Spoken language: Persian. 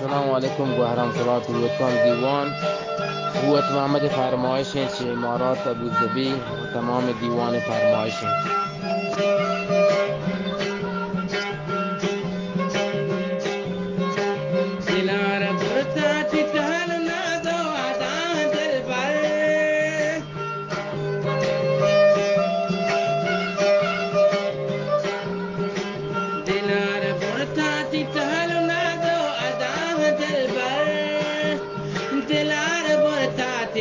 السلام علیکم گوهرم صلات یکان دیوان. قوت محمد فرمایش چه امارات ابوظبی و تمام دیوان فرمایش.